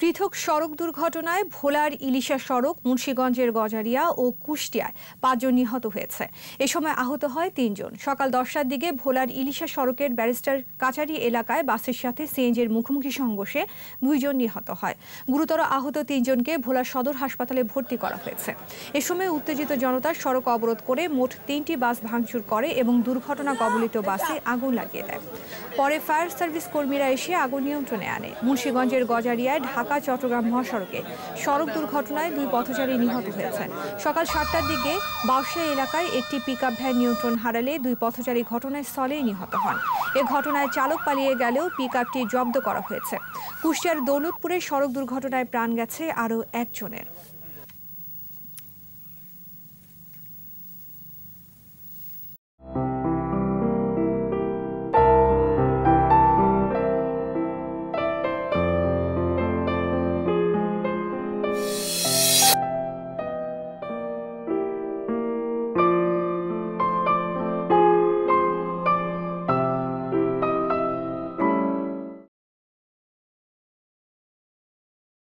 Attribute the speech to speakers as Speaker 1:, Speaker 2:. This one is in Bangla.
Speaker 1: পৃথক সড়ক দুর্ঘটনায় ভোলার ইলিশা সড়ক, মুন্সীগঞ্জের গজারিয়া ও কুষ্টিয়ায় পাঁচজন নিহত হয়েছে। এ সময় আহত হয় তিনজন। সকাল দশটার দিকে ভোলার ইলিশা সড়কের ব্যারিস্টার কাচারি এলাকায় বাসের সাথে সিএনজির মুখোমুখি সংঘর্ষে দুইজন নিহত হয়। গুরুতর আহত তিনজনকে ভোলার সদর হাসপাতালে ভর্তি করা হয়েছে। এ সময় উত্তেজিত জনতা সড়ক অবরোধ করে মোট তিনটি বাস ভাঙচুর করে এবং দুর্ঘটনা কবলিত বাসে আগুন লাগিয়ে দেয়। পরে ফায়ার সার্ভিস কর্মীরা এসে আগুন নিয়ন্ত্রণে আনে। মুন্সীগঞ্জের গজারিয়ায় ঢাকা, চট্টগ্রাম মহাসড়কে সড়ক দুর্ঘটনায় দুই পথচারী নিহত হয়েছেন। সকাল সাতটার দিকে বাউসিয়া এলাকায় একটি পিকআপ ভ্যান নিয়ন্ত্রণ হারালে দুই পথচারী ঘটনাস্থলেই নিহত হন। এ ঘটনায় চালক পালিয়ে গেলেও পিকআপটি জব্দ করা হয়েছে। কুষ্টিয়ার দৌলতপুরে সড়ক দুর্ঘটনায় প্রাণ গেছে আরও একজনের।